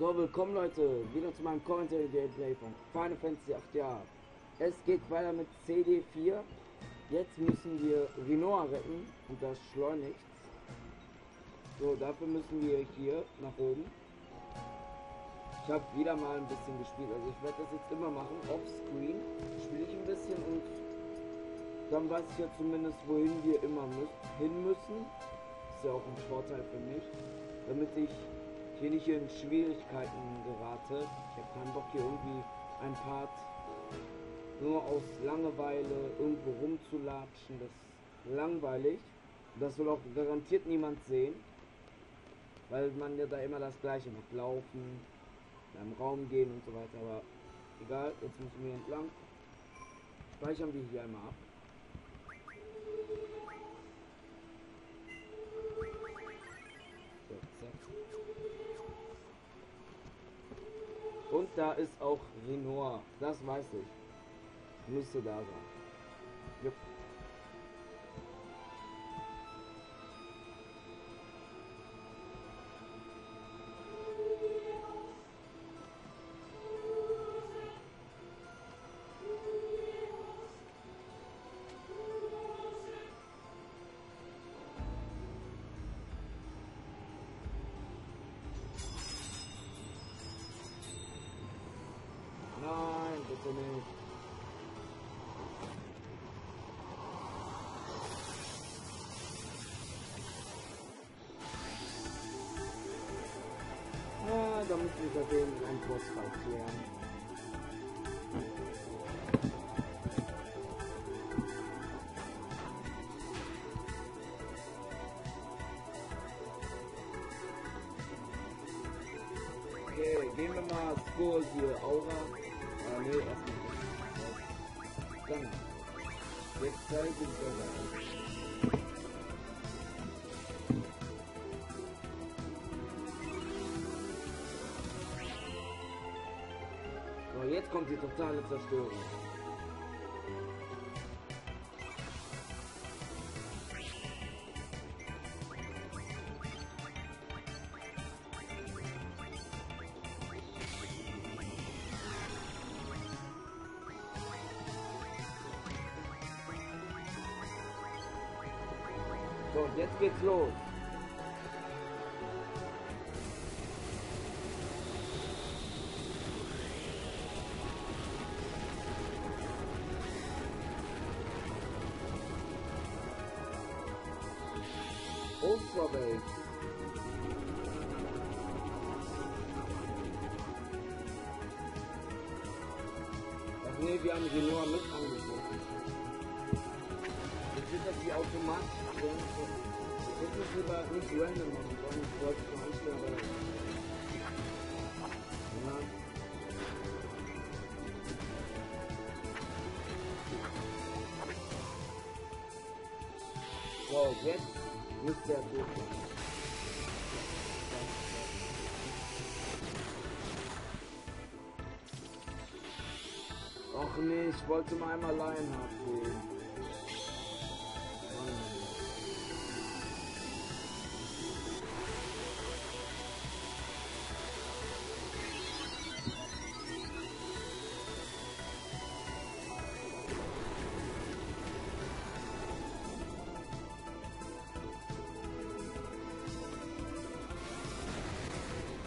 So, willkommen Leute, wieder zu meinem Commentary Gameplay von Final Fantasy 8 Jahre. Es geht weiter mit CD4. Jetzt müssen wir Rinoa retten und das schleunigt. So, dafür müssen wir hier nach oben. Ich habe wieder mal ein bisschen gespielt, also ich werde das jetzt immer machen, off-screen. Spiele ich ein bisschen und dann weiß ich ja zumindest, wohin wir immer mü hin müssen. Ist ja auch ein Vorteil für mich, damit ich hier nicht in Schwierigkeiten gerate. Ich habe keinen Bock hier irgendwie ein Part nur aus Langeweile irgendwo rumzulatschen. Das ist langweilig. Das soll auch garantiert niemand sehen. Weil man ja da immer das gleiche macht. Laufen, beim Raum gehen und so weiter. Aber egal, jetzt müssen wir entlang. Speichern wir hier einmal ab. Und da ist auch Renoir. Das weiß ich. Müsste da sein. Bitte nicht. Ah, da müssen wir den einen Bossfight die totale Zerstörung. So, jetzt geht's los. Nee, wir haben sie nur mit angeguckt. Jetzt wird das wie automatisch. Jetzt wir aber nicht random machen, sondern ich wollte es mal. So, jetzt müsste er durch sein. Och nee, ich wollte mal einmal Lionheart. Mann.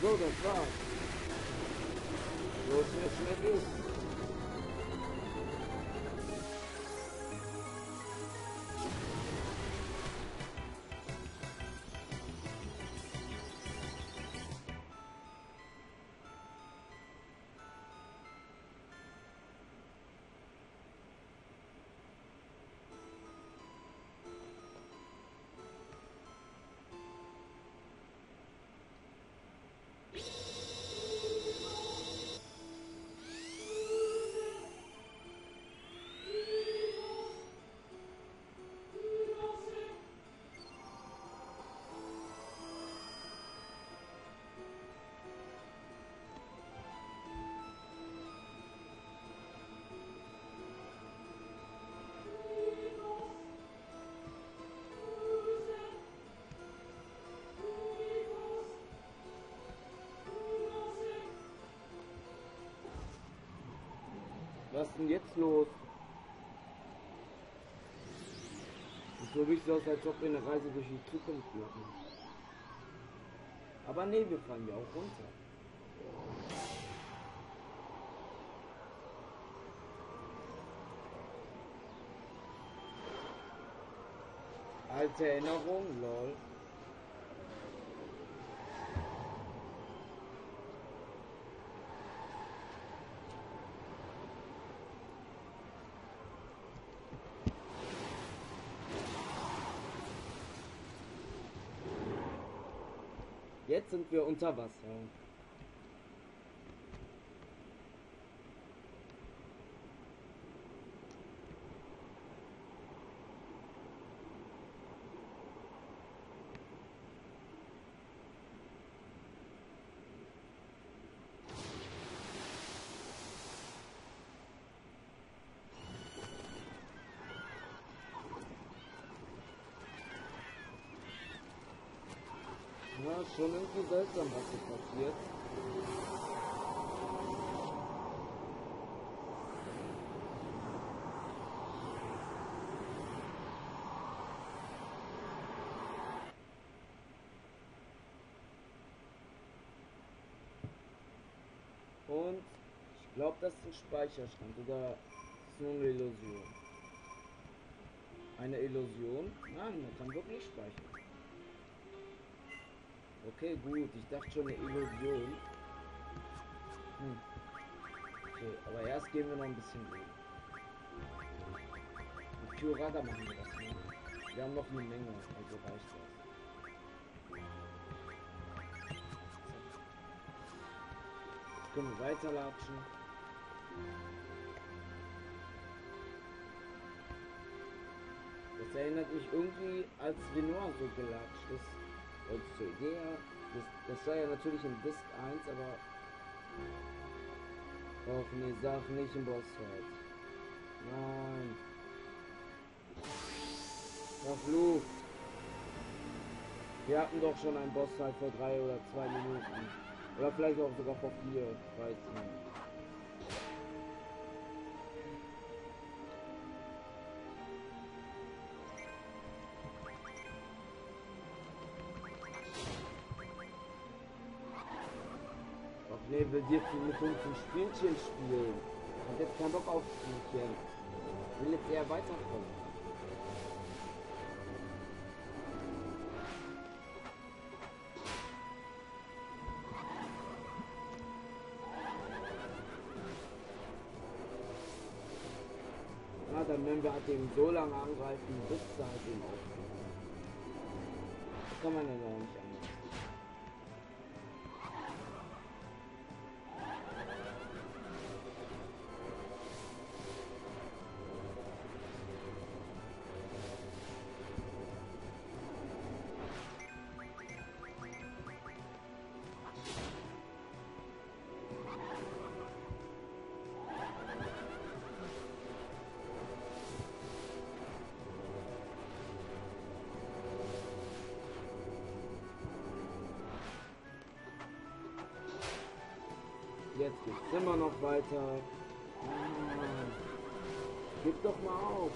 So, das war's. So schnell, schnell geht's. Was ist denn jetzt los? Das so wirklich so aus, als ob wir eine Reise durch die Zukunft machen. Aber nee, wir fallen ja auch runter. Alte Erinnerung, lol. Jetzt sind wir unter Wasser. Ja, schon irgendwie seltsam, was hier passiert. Und ich glaube, das ist ein Speicherstand oder ist nur eine Illusion. Eine Illusion? Nein, man kann wirklich speichern. Okay, gut. Ich dachte schon eine Illusion. Hm. Okay, aber erst gehen wir noch ein bisschen durch. Mit Kyurada machen wir das mal. Wir haben noch eine Menge, also reicht das. Jetzt können wir weiterlatschen. Das erinnert mich irgendwie, als Renoir so gelatscht ist. Und zur Idee her, das, das war ja natürlich in Disc 1, aber Och nee, sag nicht im Bossfight. Nein. Verflucht. Wir hatten doch schon einen Bossfight vor drei oder zwei Minuten. Oder vielleicht auch sogar vor vier. Weiß nicht. Will dir mit uns ein Spielchen spielen. Hab jetzt keinen Bock auf Spielchen. Will jetzt eher weiterkommen. Na, dann werden wir halt eben so lange angreifen, bis da halt eben aufhört. Das kann man ja Jetzt geht's immer noch weiter. Ah, gib doch mal auf.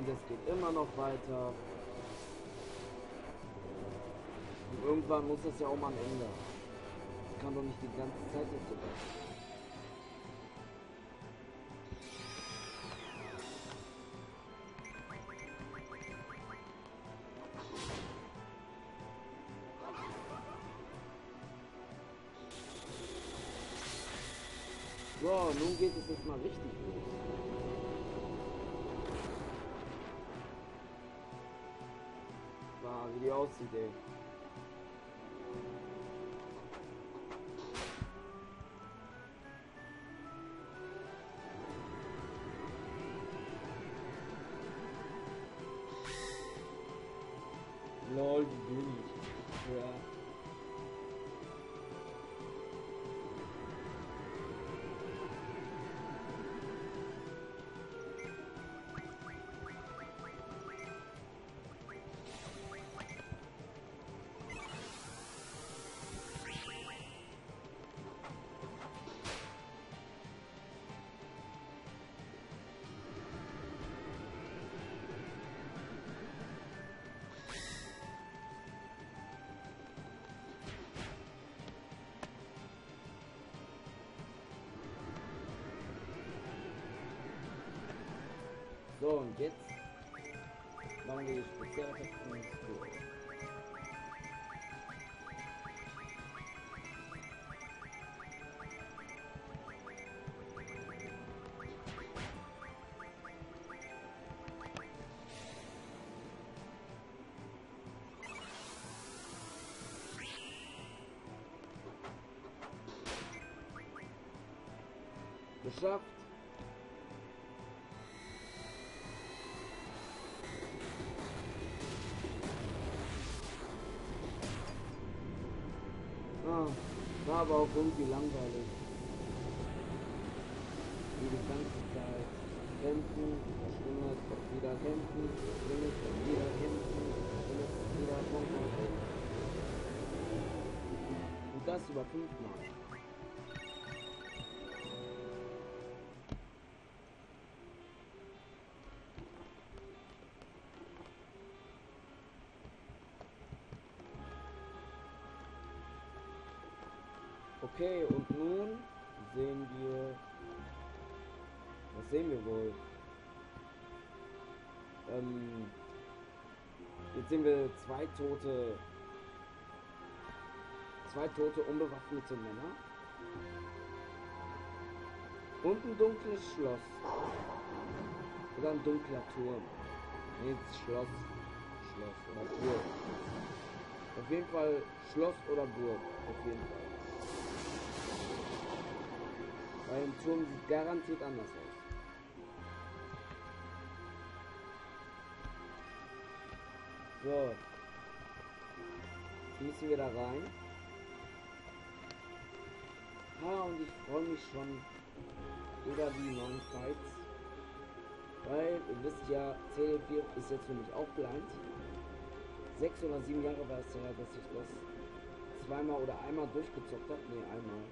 Und es geht immer noch weiter. Und irgendwann muss das ja auch mal ein Ende. Ich kann doch nicht die ganze Zeit jetzt so bleiben. So, nun geht es jetzt mal richtig los. Wow, wie So, und jetzt machen wir die Spezialeffekte ins Tour. Geschafft. War aber auch irgendwie langweilig. Wie die ganze Zeit. Kämpfen, verschwindet, wieder kämpfen, verschwindet, wieder kämpfen, verschwindet, wieder kämpfen. Und das über fünfmal. Okay, und nun sehen wir. Was sehen wir wohl? Ähm, jetzt sehen wir zwei tote. Zwei tote unbewaffnete Männer. Und ein dunkles Schloss. Oder ein dunkler Turm. Nee, Schloss. Schloss oder Burg. Auf jeden Fall Schloss oder Burg. Auf jeden Fall. Ein Turm sieht garantiert anders aus. So. Müssen wir da rein. Ah, und ich freue mich schon über die neuen Fights. Weil, ihr wisst ja, CD4 ist jetzt für mich auch blind. Sechs oder sieben Jahre war es ja, dass ich das zweimal oder einmal durchgezockt habe. Ne, einmal.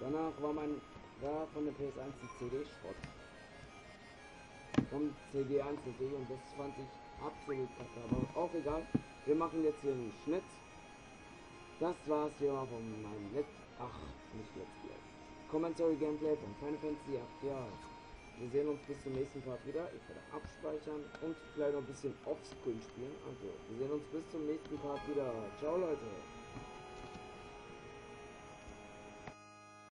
Danach war mein da von der PS1 die CD Schrott. Vom CD1 CD und das fand ich absolut kacke. Aber auch egal. Wir machen jetzt hier einen Schnitt. Das war's hier mal von meinem Let Ach, nicht Let's Play. Commentary Gameplay von Final Fantasy 8 ja. Wir sehen uns bis zum nächsten Part wieder. Ich werde abspeichern und vielleicht noch ein bisschen offscreen spielen. Also, wir sehen uns bis zum nächsten Part wieder. Ciao Leute.